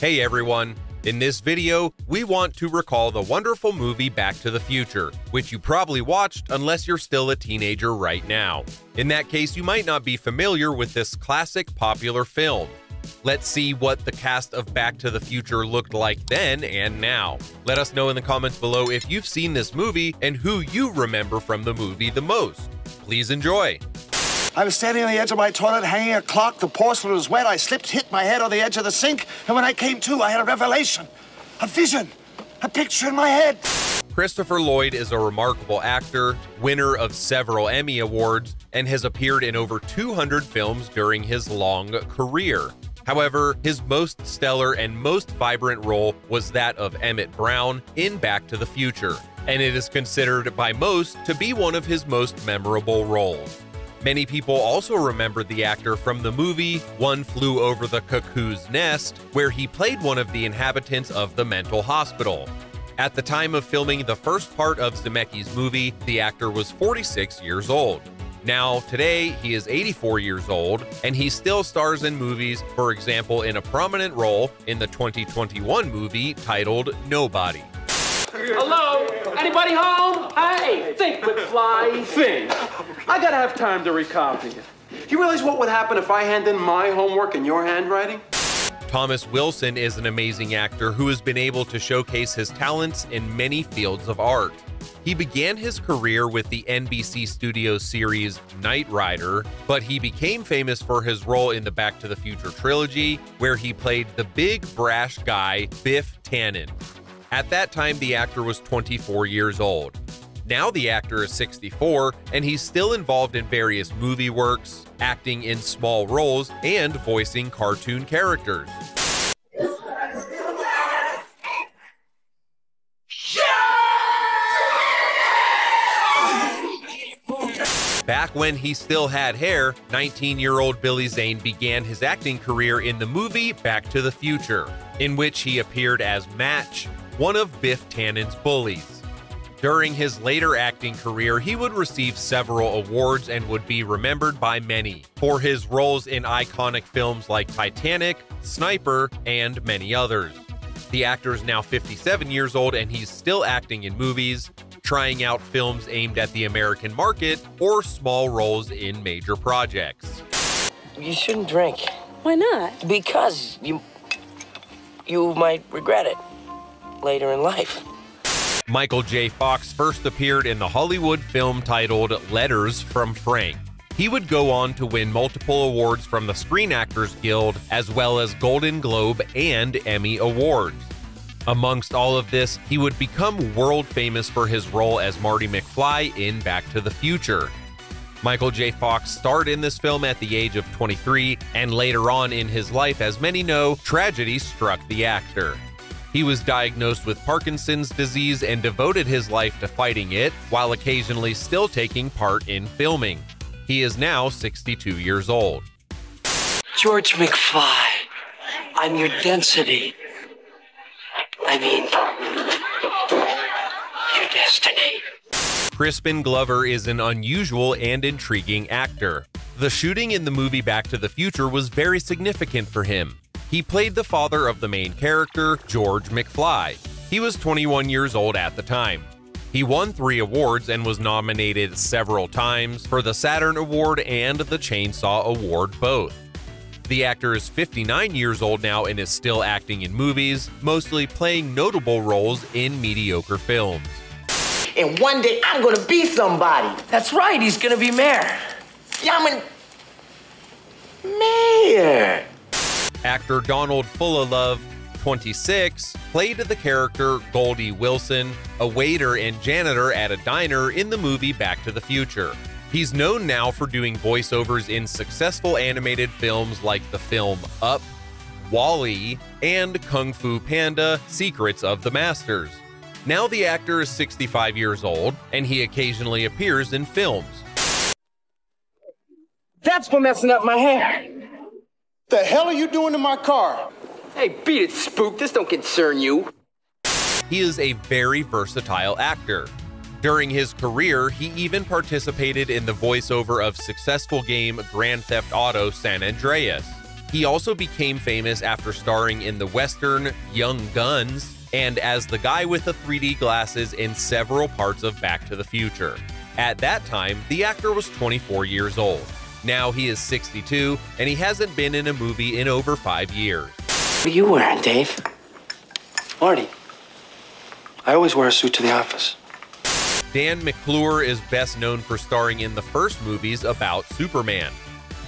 Hey everyone! In this video, we want to recall the wonderful movie Back to the Future, which you probably watched unless you're still a teenager right now. In that case, you might not be familiar with this classic popular film. Let's see what the cast of Back to the Future looked like then and now. Let us know in the comments below if you've seen this movie and who you remember from the movie the most. Please enjoy! I was standing on the edge of my toilet, hanging a clock. The porcelain was wet. I slipped, hit my head on the edge of the sink, and when I came to, I had a revelation, a vision, a picture in my head. Christopher Lloyd is a remarkable actor, winner of several Emmy Awards, and has appeared in over 200 films during his long career. However, his most stellar and most vibrant role was that of Emmett Brown in Back to the Future, and it is considered by most to be one of his most memorable roles. Many people also remember the actor from the movie One Flew Over the Cuckoo's Nest, where he played one of the inhabitants of the mental hospital. At the time of filming the first part of Zemeckis' movie, the actor was 46 years old. Now, today, he is 84 years old, and he still stars in movies, for example, in a prominent role in the 2021 movie titled Nobody. Hello? Anybody home? Hey, think, McFly, think. I gotta have time to recopy it. You realize what would happen if I hand in my homework in your handwriting? Thomas Wilson is an amazing actor who has been able to showcase his talents in many fields of art. He began his career with the NBC Studios series Knight Rider, but he became famous for his role in the Back to the Future trilogy, where he played the big brash guy Biff Tannen. At that time, the actor was 24 years old. Now the actor is 64, and he's still involved in various movie works, acting in small roles, and voicing cartoon characters. Back when he still had hair, 19 year old Billy Zane began his acting career in the movie Back to the Future, in which he appeared as Match, one of Biff Tannen's bullies. During his later acting career, he would receive several awards and would be remembered by many for his roles in iconic films like Titanic, Sniper, and many others. The actor is now 57 years old and he's still acting in movies, trying out films aimed at the American market, or small roles in major projects. You shouldn't drink. Why not? Because you you might regret it later in life. Michael J. Fox first appeared in the Hollywood film titled Letters from Frank. He would go on to win multiple awards from the Screen Actors Guild, as well as Golden Globe and Emmy Awards. Amongst all of this, he would become world famous for his role as Marty McFly in Back to the Future. Michael J. Fox starred in this film at the age of 23, and later on in his life, as many know, tragedy struck the actor. He was diagnosed with Parkinson's disease and devoted his life to fighting it, while occasionally still taking part in filming. He is now 62 years old. George McFly, I'm your density. I mean, your destiny. Crispin Glover is an unusual and intriguing actor. The shooting in the movie Back to the Future was very significant for him. He played the father of the main character, George McFly. He was 21 years old at the time. He won three awards and was nominated several times for the Saturn Award and the Chainsaw Award both. The actor is 59 years old now and is still acting in movies, mostly playing notable roles in mediocre films. And one day I'm gonna be somebody. That's right, he's gonna be mayor. Yeah, I'm a mayor. Actor Donald Fullilove, 26, played the character Goldie Wilson, a waiter and janitor at a diner in the movie Back to the Future. He's known now for doing voiceovers in successful animated films like the film Up, WALL-E, and Kung Fu Panda Secrets of the Masters. Now the actor is 65 years old, and he occasionally appears in films. That's for messing up my hair. The hell are you doing in my car? Hey, beat it, spook. This don't concern you. He is a very versatile actor. During his career, he even participated in the voiceover of successful game Grand Theft Auto San Andreas. He also became famous after starring in the western Young Guns and as the guy with the 3D glasses in several parts of Back to the Future. At that time, the actor was 24 years old. Now he is 62, and he hasn't been in a movie in over five years. What are you wearing, Dave? Marty. I always wear a suit to the office. Dan McClure is best known for starring in the first movies about Superman.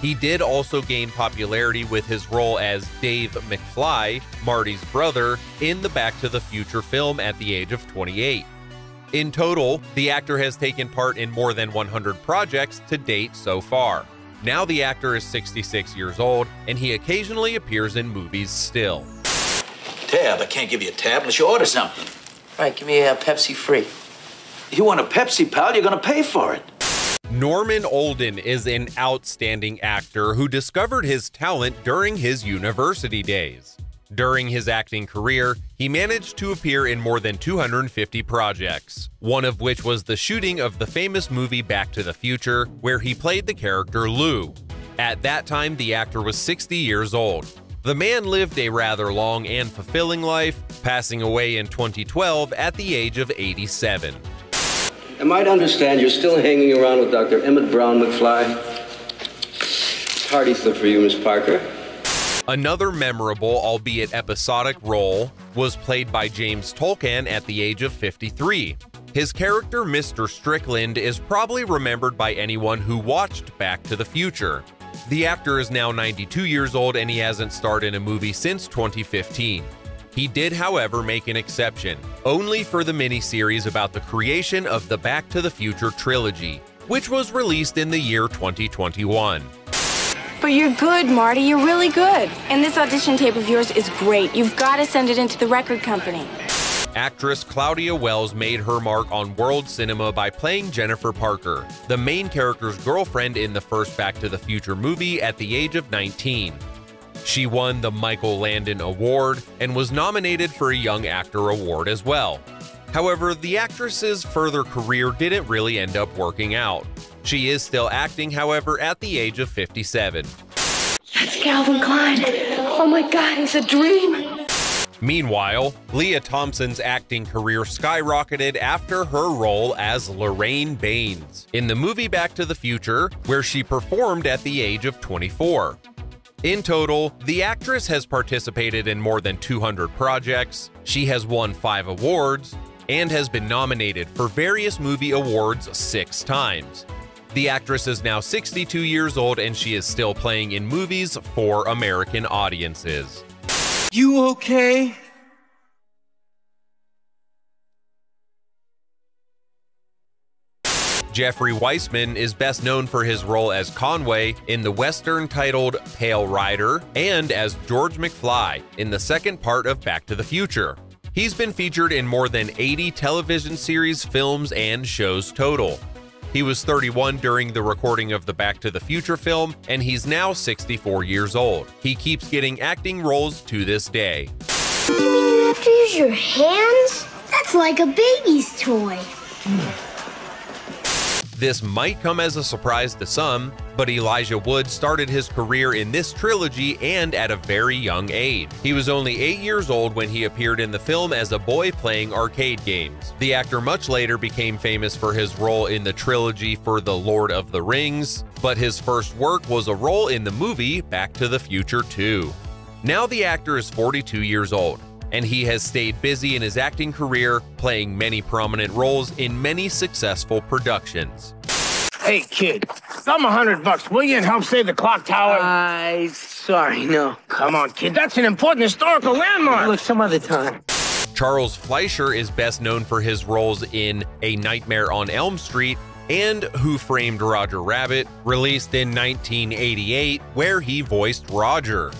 He did also gain popularity with his role as Dave McFly, Marty's brother, in the Back to the Future film at the age of 28. In total, the actor has taken part in more than 100 projects to date so far. Now the actor is 66 years old, and he occasionally appears in movies still. Tab, I can't give you a tab unless you order something. All right, give me a Pepsi free. You want a Pepsi, pal? You're gonna pay for it. Norman Alden is an outstanding actor who discovered his talent during his university days. During his acting career, he managed to appear in more than 250 projects, one of which was the shooting of the famous movie Back to the Future, where he played the character Lou. At that time, the actor was 60 years old. The man lived a rather long and fulfilling life, passing away in 2012 at the age of 87. I might understand you're still hanging around with Dr. Emmett Brown McFly. Hearty stuff for you, Miss Parker. Another memorable, albeit episodic, role was played by James Tolkan at the age of 53. His character, Mr. Strickland, is probably remembered by anyone who watched Back to the Future. The actor is now 92 years old and he hasn't starred in a movie since 2015. He did, however, make an exception, only for the miniseries about the creation of the Back to the Future trilogy, which was released in the year 2021. But you're good, Marty. You're really good. And this audition tape of yours is great. You've got to send it into the record company. Actress Claudia Wells made her mark on world cinema by playing Jennifer Parker, the main character's girlfriend in the first Back to the Future movie at the age of 19. She won the Michael Landon Award and was nominated for a Young Actor Award as well. However, the actress's further career didn't really end up working out. She is still acting, however, at the age of 57. That's Calvin Klein. Oh my God, it's a dream. Meanwhile, Lea Thompson's acting career skyrocketed after her role as Lorraine Baines in the movie Back to the Future, where she performed at the age of 24. In total, the actress has participated in more than 200 projects, she has won five awards, and has been nominated for various movie awards six times. The actress is now 62 years old and she is still playing in movies for American audiences. You okay? Jeffrey Weissman is best known for his role as Conway in the western titled Pale Rider and as George McFly in the second part of Back to the Future. He's been featured in more than 80 television series, films, and shows total. He was 31 during the recording of the Back to the Future film, and he's now 64 years old. He keeps getting acting roles to this day. You mean you have to use your hands? That's like a baby's toy. This might come as a surprise to some, but Elijah Wood started his career in this trilogy and at a very young age. He was only 8 years old when he appeared in the film as a boy playing arcade games. The actor much later became famous for his role in the trilogy for The Lord of the Rings, but his first work was a role in the movie Back to the Future 2. Now the actor is 42 years old and he has stayed busy in his acting career, playing many prominent roles in many successful productions. Hey, kid, I'm a hundred bucks. Will you and help save the clock tower? I sorry, no. Come on, kid. That's an important historical landmark. Look, some other time. Charles Fleischer is best known for his roles in A Nightmare on Elm Street and Who Framed Roger Rabbit, released in 1988, where he voiced Roger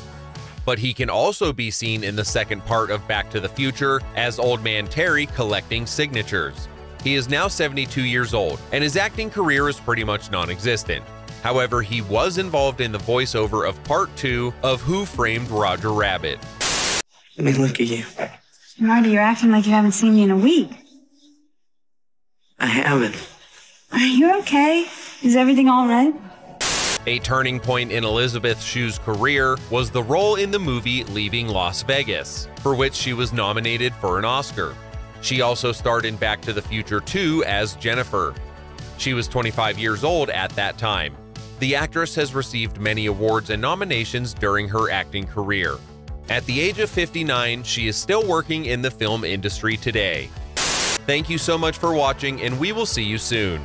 but he can also be seen in the second part of Back to the Future as Old Man Terry collecting signatures. He is now 72 years old, and his acting career is pretty much non existent. However, he was involved in the voiceover of part two of Who Framed Roger Rabbit. Let me look at you. Marty, you're acting like you haven't seen me in a week. I haven't. Are you okay? Is everything all right? A turning point in Elisabeth Shue's career was the role in the movie Leaving Las Vegas, for which she was nominated for an Oscar. She also starred in Back to the Future 2 as Jennifer. She was 25 years old at that time. The actress has received many awards and nominations during her acting career. At the age of 59, she is still working in the film industry today. Thank you so much for watching, and we will see you soon.